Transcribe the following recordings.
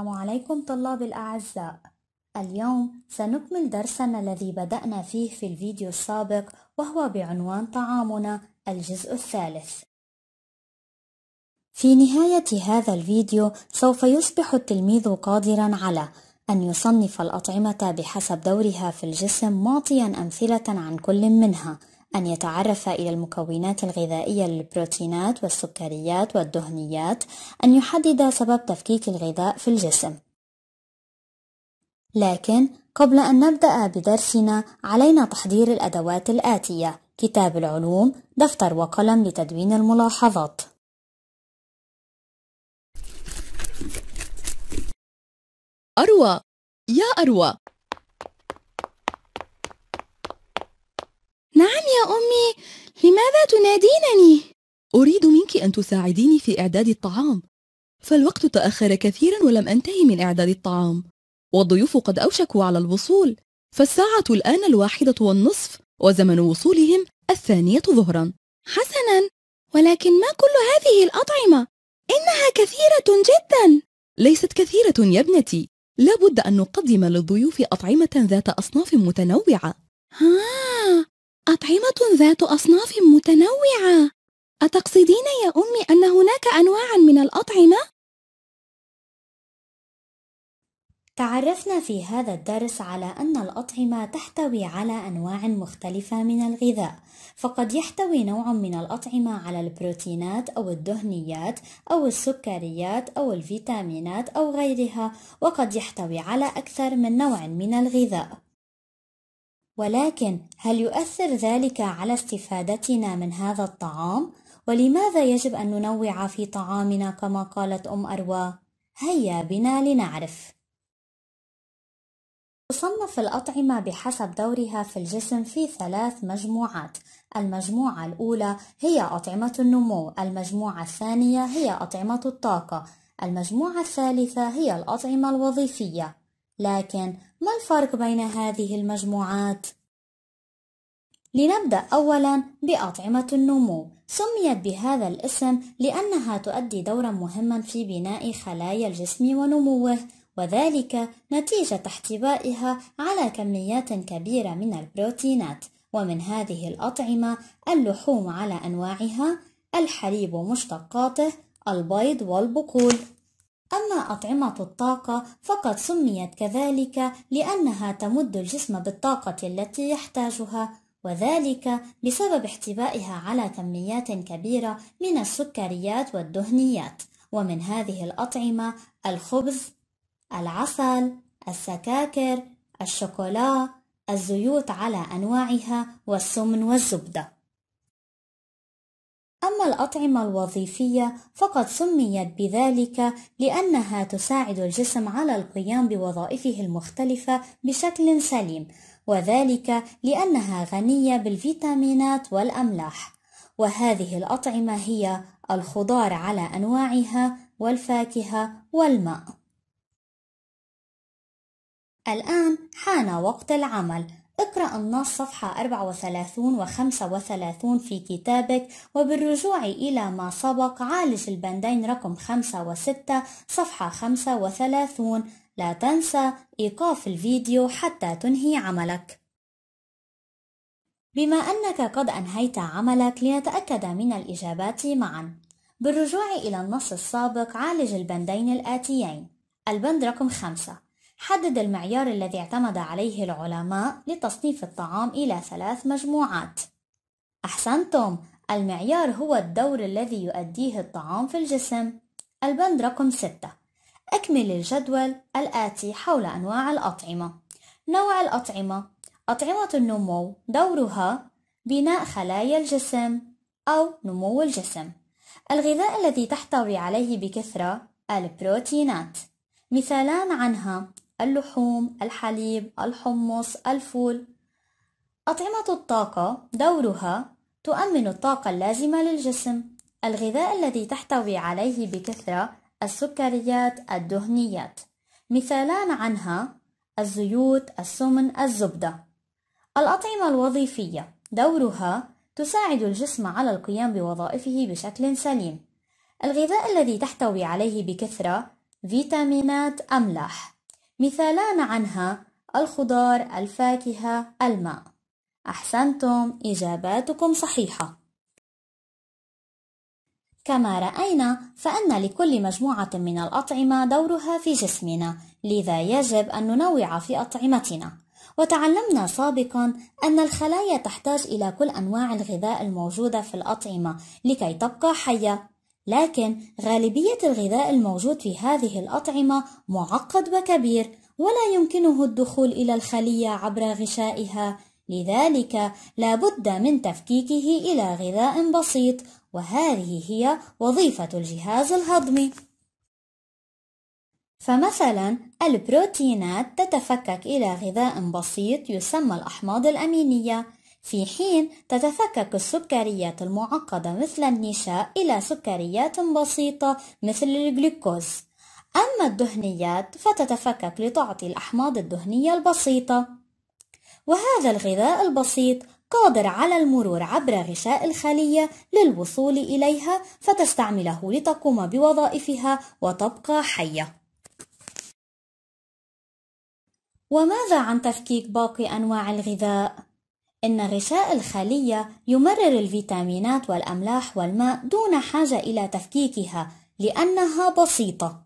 السلام عليكم طلاب الأعزاء. اليوم سنكمل درسنا الذي بدأنا فيه في الفيديو السابق وهو بعنوان طعامنا الجزء الثالث. في نهاية هذا الفيديو سوف يصبح التلميذ قادرا على أن يصنف الأطعمة بحسب دورها في الجسم معطيا أمثلة عن كل منها. أن يتعرف إلى المكونات الغذائية للبروتينات والسكريات والدهنيات أن يحدد سبب تفكيك الغذاء في الجسم. لكن قبل أن نبدأ بدرسنا علينا تحضير الأدوات الآتية كتاب العلوم دفتر وقلم لتدوين الملاحظات. أروى. يا أروى. نعم يا أمي. لماذا تنادينني؟ أريد منك أن تساعديني في إعداد الطعام. فالوقت تأخر كثيرا ولم أنتهي من إعداد الطعام. والضيوف قد أوشكوا على الوصول. فالساعة الآن الواحدة والنصف وزمن وصولهم الثانية ظهرا. حسنا. ولكن ما كل هذه الأطعمة؟ إنها كثيرة جدا. ليست كثيرة يا ابنتي. لا بد أن نقدم للضيوف أطعمة ذات أصناف متنوعة. ها أطعمة ذات أصناف متنوعة أتقصدين يا أمي أن هناك أنواعا من الأطعمة؟ تعرفنا في هذا الدرس على أن الأطعمة تحتوي على أنواع مختلفة من الغذاء فقد يحتوي نوع من الأطعمة على البروتينات أو الدهنيات أو السكريات أو الفيتامينات أو غيرها وقد يحتوي على أكثر من نوع من الغذاء ولكن هل يؤثر ذلك على استفادتنا من هذا الطعام؟ ولماذا يجب أن ننوع في طعامنا كما قالت أم أروى؟ هيا بنا لنعرف تصنف الأطعمة بحسب دورها في الجسم في ثلاث مجموعات المجموعة الأولى هي أطعمة النمو المجموعة الثانية هي أطعمة الطاقة المجموعة الثالثة هي الأطعمة الوظيفية لكن ما الفرق بين هذه المجموعات؟ لنبدأ أولا بأطعمة النمو. سميت بهذا الاسم لأنها تؤدي دورا مهما في بناء خلايا الجسم ونموه وذلك نتيجة احتوائها على كميات كبيرة من البروتينات. ومن هذه الأطعمة اللحوم على أنواعها الحليب ومشتقاته البيض والبقول. أما أطعمة الطاقة فقد سميت كذلك لأنها تمد الجسم بالطاقة التي يحتاجها وذلك بسبب احتوائها على كميات كبيرة من السكريات والدهنيات. ومن هذه الأطعمة الخبز العسل السكاكر الشوكولا الزيوت على أنواعها والسمن والزبدة. أما الأطعمة الوظيفية فقد سميت بذلك لأنها تساعد الجسم على القيام بوظائفه المختلفة بشكل سليم وذلك لأنها غنية بالفيتامينات والأملاح. وهذه الأطعمة هي الخضار على أنواعها والفاكهة والماء. الآن حان وقت العمل. اقرأ النص صفحة 34 و 35 في كتابك وبالرجوع إلى ما سبق عالج البندين رقم 5 و 6 صفحة 35 لا تنسى إيقاف الفيديو حتى تنهي عملك. بما أنك قد أنهيت عملك لنتأكد من الإجابات معا. بالرجوع إلى النص السابق عالج البندين الآتيين. البند رقم 5 حدد المعيار الذي اعتمد عليه العلماء لتصنيف الطعام إلى ثلاث مجموعات. أحسنتم، المعيار هو الدور الذي يؤديه الطعام في الجسم. البند رقم 6 أكمل الجدول الآتي حول أنواع الأطعمة. نوع الأطعمة أطعمة النمو دورها بناء خلايا الجسم أو نمو الجسم. الغذاء الذي تحتوي عليه بكثرة البروتينات. مثالان عنها اللحوم، الحليب، الحمص، الفول. أطعمة الطاقة دورها تؤمن الطاقة اللازمة للجسم. الغذاء الذي تحتوي عليه بكثرة السكريات الدهنيات. مثالان عنها الزيوت، السمن، الزبدة. الأطعمة الوظيفية دورها تساعد الجسم على القيام بوظائفه بشكل سليم. الغذاء الذي تحتوي عليه بكثرة فيتامينات أملاح مثالان عنها الخضار الفاكهة الماء. أحسنتم إجاباتكم صحيحة. كما رأينا فأن لكل مجموعة من الأطعمة دورها في جسمنا لذا يجب أن ننوع في أطعمتنا. وتعلمنا سابقا أن الخلايا تحتاج إلى كل أنواع الغذاء الموجودة في الأطعمة لكي تبقى حية. لكن غالبية الغذاء الموجود في هذه الأطعمة معقد وكبير ولا يمكنه الدخول إلى الخلية عبر غشائها. لذلك لا بد من تفكيكه إلى غذاء بسيط وهذه هي وظيفة الجهاز الهضمي. فمثلا البروتينات تتفكك إلى غذاء بسيط يسمى الأحماض الأمينية. في حين تتفكك السكريات المعقدة مثل النشاء إلى سكريات بسيطة مثل الجلوكوز. أما الدهنيات فتتفكك لتعطي الأحماض الدهنية البسيطة. وهذا الغذاء البسيط قادر على المرور عبر غشاء الخلية للوصول إليها فتستعمله لتقوم بوظائفها وتبقى حية. وماذا عن تفكيك باقي أنواع الغذاء؟ إن غشاء الخلية يمرر الفيتامينات والأملاح والماء دون حاجة إلى تفكيكها لأنها بسيطة.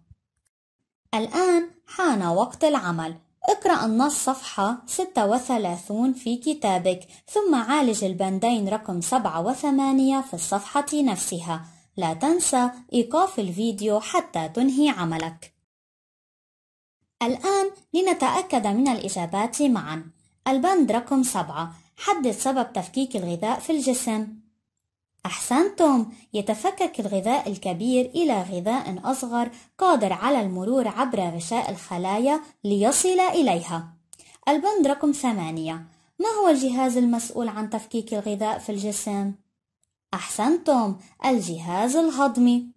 الآن حان وقت العمل. اقرأ النص صفحة 36 في كتابك ثم عالج البندين رقم 7 و8 في الصفحة نفسها. لا تنسى إيقاف الفيديو حتى تنهي عملك. الآن لنتأكد من الإجابات معا. البند رقم 7 حدد سبب تفكيك الغذاء في الجسم. أحسنتم يتفكك الغذاء الكبير إلى غذاء أصغر قادر على المرور عبر غشاء الخلايا ليصل إليها. البند رقم ثمانية. ما هو الجهاز المسؤول عن تفكيك الغذاء في الجسم؟ أحسنتم الجهاز الهضمي.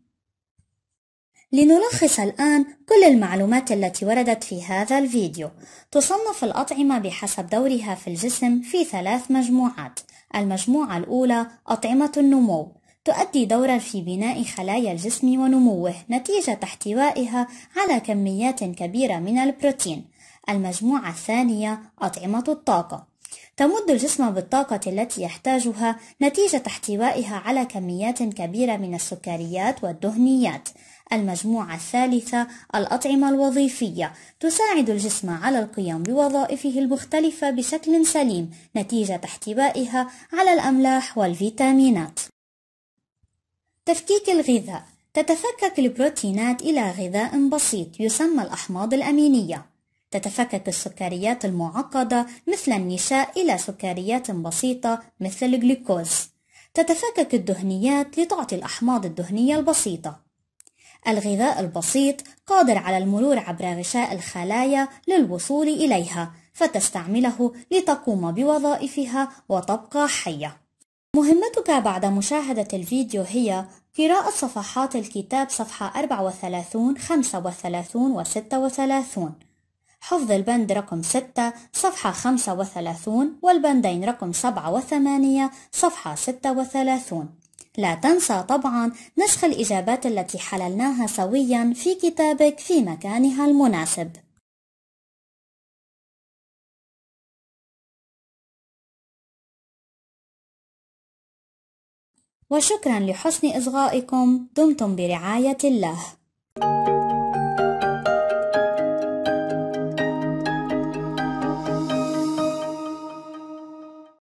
لنلخص الآن كل المعلومات التي وردت في هذا الفيديو. تصنف الأطعمة بحسب دورها في الجسم في ثلاث مجموعات. المجموعة الأولى أطعمة النمو. تؤدي دورا في بناء خلايا الجسم ونموه نتيجة احتوائها على كميات كبيرة من البروتين. المجموعة الثانية أطعمة الطاقة. تمد الجسم بالطاقة التي يحتاجها نتيجة احتوائها على كميات كبيرة من السكريات والدهنيات المجموعة الثالثة الأطعمة الوظيفية تساعد الجسم على القيام بوظائفه المختلفة بشكل سليم نتيجة احتوائها على الأملاح والفيتامينات. تفكيك الغذاء تتفكك البروتينات إلى غذاء بسيط يسمى الأحماض الأمينية. تتفكك السكريات المعقدة مثل النشاء إلى سكريات بسيطة مثل الجلوكوز. تتفكك الدهنيات لتعطي الأحماض الدهنية البسيطة. الغذاء البسيط قادر على المرور عبر غشاء الخلايا للوصول إليها فتستعمله لتقوم بوظائفها وتبقى حية مهمتك بعد مشاهدة الفيديو هي قراءة صفحات الكتاب صفحة 34 35 و 36 حفظ البند رقم 6 صفحة 35 والبندين رقم 7 و 8 صفحة 36 لا تنسى طبعا نسخ الإجابات التي حللناها سويا في كتابك في مكانها المناسب. وشكرا لحسن إصغائكم. دمتم برعاية الله.